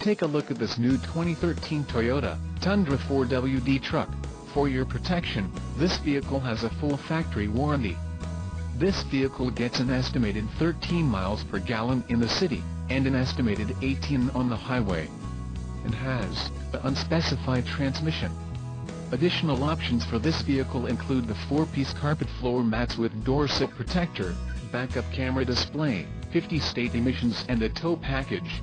Take a look at this new 2013 Toyota Tundra 4WD truck. For your protection, this vehicle has a full factory warranty. This vehicle gets an estimated 13 miles per gallon in the city, and an estimated 18 on the highway. And has an unspecified transmission. Additional options for this vehicle include the 4-piece carpet floor mats with door sit protector, backup camera display, 50 state emissions and a tow package.